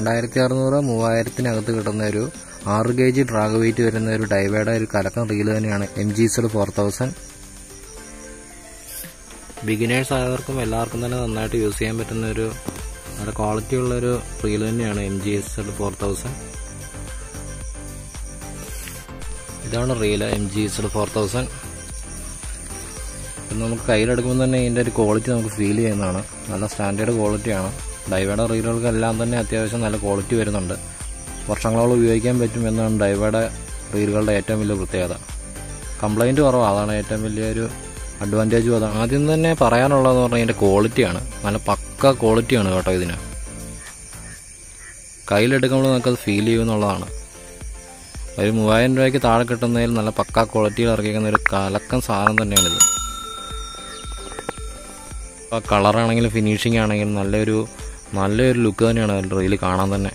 രണ്ടായിരത്തി അറുന്നൂറ് മൂവായിരത്തിനകത്ത് കിട്ടുന്ന ഒരു ആറ് കെ ജി ഡ്രാഗ് വെയിറ്റ് വരുന്ന ഒരു ഡൈവയുടെ ഒരു കലക്കം റീൽ തന്നെയാണ് M G Z four thousand beginners ആയവർക്കും എല്ലാവർക്കും തന്നെ നന്നായിട്ട് യൂസ് ചെയ്യാൻ പറ്റുന്ന ഒരു നല്ല ക്വാളിറ്റി ഉള്ളൊരു റീൽ തന്നെയാണ് M G S four thousand ഇതാണ് reel M G S four thousand നമുക്ക് കയ്യിലെടുക്കുമ്പോൾ തന്നെ ഇതിന്റെ ഒരു ക്വാളിറ്റി നമുക്ക് ഫീൽ ചെയ്യുന്നതാണ്. നല്ല സ്റ്റാൻഡേർഡ് ക്വാളിറ്റിയാണ് ഡൈവയുടെ റീലുകൾക്കെല്ലാം തന്നെ അത്യാവശ്യം നല്ല ക്വാളിറ്റി വരുന്നുണ്ട്. വർഷങ്ങളോളം ഉപയോഗിക്കാൻ പറ്റും എന്നാണ് ഡൈവയുടെ റീലുകളുടെ ഏറ്റവും വലിയ പ്രത്യേകത. കംപ്ലൈന്റ് കുറവാണ് അതാണ് ഏറ്റവും വലിയൊരു അഡ്വാന്റേജും അതാണ്. ആദ്യം തന്നെ പറയാനുള്ളതെന്ന് പറഞ്ഞാൽ ഇതിന്റെ ക്വാളിറ്റിയാണ്. നല്ല പക്ക ക്വാളിറ്റിയാണ് കേട്ടോ ഇതിന്. കയ്യിലെടുക്കുമ്പോൾ നമുക്കത് ഫീൽ ചെയ്യുമെന്നുള്ളതാണ്. ഒരു മൂവായിരം രൂപയ്ക്ക് താഴെ കിട്ടുന്നതിൽ നല്ല പക്ക ക്വാളിറ്റിയിൽ ഇറക്കിക്കുന്ന ഒരു കലക്കം സാധനം തന്നെയാണിത്. ഇപ്പോൾ കളറാണെങ്കിലും ഫിനിഷിംഗ് ആണെങ്കിലും നല്ലൊരു നല്ലൊരു ലുക്ക് തന്നെയാണ് റീൽ കാണാൻ തന്നെ.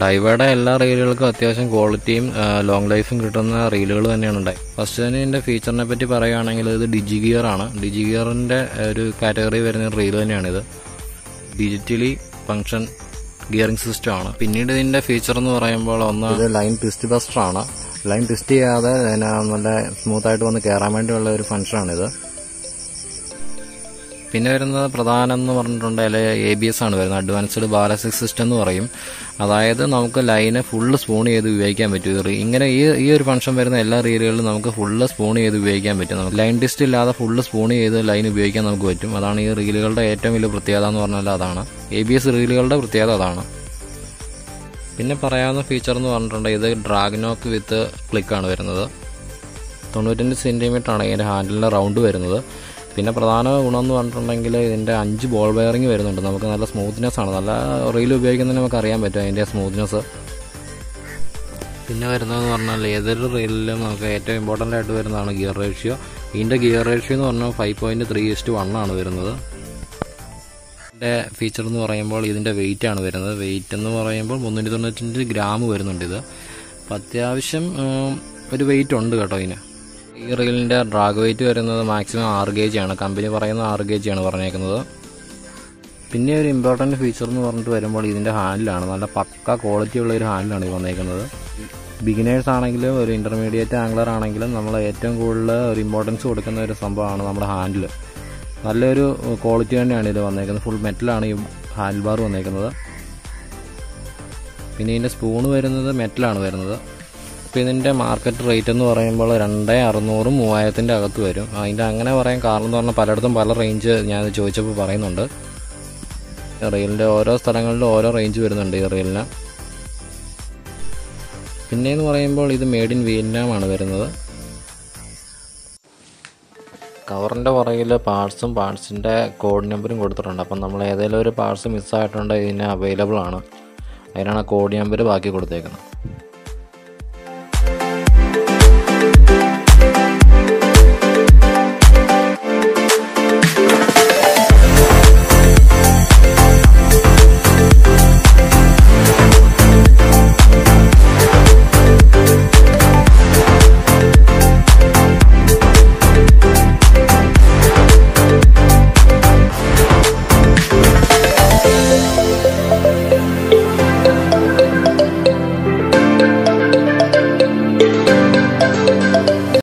ഡൈവയുടെ എല്ലാ റീലുകൾക്കും അത്യാവശ്യം ക്വാളിറ്റിയും ലോങ് ലൈഫും കിട്ടുന്ന റീലുകൾ തന്നെയാണ് ഉണ്ടായി. ഫസ്റ്റ് തന്നെ ഇതിന്റെ ഫീച്ചറിനെ പറ്റി പറയുകയാണെങ്കിൽ ഇത് ഡിജി ഗിയർ ആണ്. ഡിജി ഗിയറിന്റെ ഒരു കാറ്റഗറി വരുന്ന റീൽ തന്നെയാണിത് ഡിജിറ്റലി ഫങ്ഷൻ ഗിയറിംഗ് സിസ്റ്റം ആണ്. പിന്നീട് ഇതിന്റെ ഫീച്ചർ എന്ന് പറയുമ്പോൾ ഒന്ന് ഇത് ലൈൻ ട്വിസ്റ്റ് ബസ്റ്റർ ആണ്. ലൈൻ ട്വിസ്റ്റ് ചെയ്യാതെ നല്ല സ്മൂത്ത് ആയിട്ട് വന്ന് കയറാൻ വേണ്ടിയുള്ള ഒരു ഫംഗ്ഷനാണിത് പിന്നെ വരുന്നത് പ്രധാനം എന്ന് പറഞ്ഞിട്ടുണ്ടെങ്കിൽ എ ബി എസ് ആണ് വരുന്നത്. അഡ്വാൻസ്ഡ് ബാലസ്റ്റിക് സിസ്റ്റം എന്ന് പറയും. അതായത് നമുക്ക് ലൈന് ഫുള്ള് സ്പൂൺ ചെയ്ത് ഉപയോഗിക്കാൻ പറ്റും. ഇങ്ങനെ ഈ ഈ ഒരു ഫംഗ്ഷൻ വരുന്ന എല്ലാ റീലുകളിലും നമുക്ക് ഫുള്ള് സ്പൂൺ ചെയ്ത് ഉപയോഗിക്കാൻ പറ്റും. ലൈൻ ഡിസ്റ്റ് ഇല്ലാതെ ഫുള്ള് സ്പൂൺ ചെയ്ത് ലൈൻ ഉപയോഗിക്കാൻ നമുക്ക് പറ്റും. അതാണ് ഈ റീലുകളുടെ ഏറ്റവും വലിയ പ്രത്യേകത എന്ന് പറഞ്ഞാൽ അതാണ്. എ ബി എസ് റീലുകളുടെ പ്രത്യേകത അതാണ്. പിന്നെ പറയാവുന്ന ഫീച്ചർ എന്ന് പറഞ്ഞിട്ടുണ്ടെങ്കിൽ ഇത് ഡ്രാഗനോക്ക് വിത്ത് ക്ലിക്കാണ് വരുന്നത്. തൊണ്ണൂറ്റഞ്ച് സെന്റിമീറ്റർ ആണ് ഇതിന്റെ ഹാൻഡിലിന്റെ റൗണ്ട് വരുന്നത്. പിന്നെ പ്രധാന ഗുണം എന്ന് പറഞ്ഞിട്ടുണ്ടെങ്കിൽ ഇതിന്റെ അഞ്ച് ബോൾ ബെയറിങ് വരുന്നുണ്ട്. നമുക്ക് നല്ല സ്മൂത്ത്നെസ് ആണ്. നല്ല റീൽ ഉപയോഗിക്കുന്നതിന് നമുക്ക് അറിയാൻ പറ്റും അതിന്റെ സ്മൂത്ത്നെസ് പിന്നെ വരുന്നതെന്ന് പറഞ്ഞാൽ ഏതൊരു റീലിലും നമുക്ക് ഏറ്റവും ഇമ്പോർട്ടന്റ് ആയിട്ട് വരുന്നതാണ് ഗിയർ റേഷ്യോ ഇതിന്റെ ഗിയർ റേഷ്യോ എന്ന് പറഞ്ഞാൽ five point three is to one ആണ് വരുന്നത്. ഇതിന്റെ ഫീച്ചർ എന്ന് പറയുമ്പോൾ ഇതിന്റെ വെയിറ്റ് ആണ് വരുന്നത്. വെയിറ്റ് എന്ന് പറയുമ്പോൾ മുന്നൂറ്റി തൊണ്ണൂറ്റഞ്ച് ഗ്രാം വരുന്നുണ്ട് ഇത്. അപ്പം അത്യാവശ്യം ഒരു വെയിറ്റ് ഉണ്ട് കേട്ടോ ഇതിന്. ഈ റീലിന്റെ ഡ്രാഗ് വെയിറ്റ് വരുന്നത് മാക്സിമം ആറ് കെ ജി ആണ്. കമ്പനി പറയുന്നത് ആറ് കെ ജി ആണ് പറഞ്ഞേക്കുന്നത്. പിന്നെ ഒരു ഇമ്പോർട്ടന്റ് ഫീച്ചർ എന്ന് പറഞ്ഞിട്ട് വരുമ്പോൾ ഇതിന്റെ ഹാൻഡിലാണ് നല്ല പക്ക ക്വാളിറ്റി ഉള്ള ഒരു ഹാൻഡിലാണ് ഇത് വന്നേക്കുന്നത്. ബിഗിനേഴ്സ് ആണെങ്കിലും ഒരു ഇന്റർമീഡിയറ്റ് ആംഗ്ലർ ആണെങ്കിലും നമ്മൾ ഏറ്റവും കൂടുതൽ ഒരു ഇമ്പോർട്ടൻസ് കൊടുക്കുന്ന ഒരു സംഭവമാണ് നമ്മുടെ ഹാൻഡിൽ നല്ലൊരു ക്വാളിറ്റി തന്നെയാണ് ഇത് വന്നേക്കുന്നത്. ഫുൾ മെറ്റലാണ് ഈ ഹാൻഡിൽ ബാർ വന്നേക്കുന്നത്. പിന്നെ ഇതിന്റെ സ്പൂണ് വരുന്നത് മെറ്റലാണ് വരുന്നത്. ഇപ്പോൾ ഇതിന്റെ മാർക്കറ്റ് റേറ്റ് എന്ന് പറയുമ്പോൾ രണ്ട് അറുന്നൂറും മൂവായിരത്തിന്റെ അകത്ത് വരും. അതിന്റെ അങ്ങനെ പറയാൻ കാരണം എന്ന് പറഞ്ഞാൽ പലയിടത്തും പല റേഞ്ച് ഞാൻ ചോദിച്ചപ്പോൾ പറയുന്നുണ്ട്. റീലിന്റെ ഓരോ സ്ഥലങ്ങളിലും ഓരോ റേഞ്ച് വരുന്നുണ്ട് ഈ റീലിന് പിന്നെയെന്ന് പറയുമ്പോൾ ഇത് മെയ്ഡ് ഇൻ വിയറ്റ്നാമാണ് വരുന്നത്. കവറിന്റെ പുറകിൽ പാർട്സും പാർട്സിന്റെ കോഡ് നമ്പറും കൊടുത്തിട്ടുണ്ട്. അപ്പം നമ്മൾ ഏതെങ്കിലും ഒരു പാർട്സ് മിസ്സായിട്ടുണ്ടെങ്കിൽ ഇതിന് അവൈലബിൾ ആണ്. അതിനാണ് കോഡ് നമ്പർ ബാക്കി കൊടുത്തേക്കുന്നത്.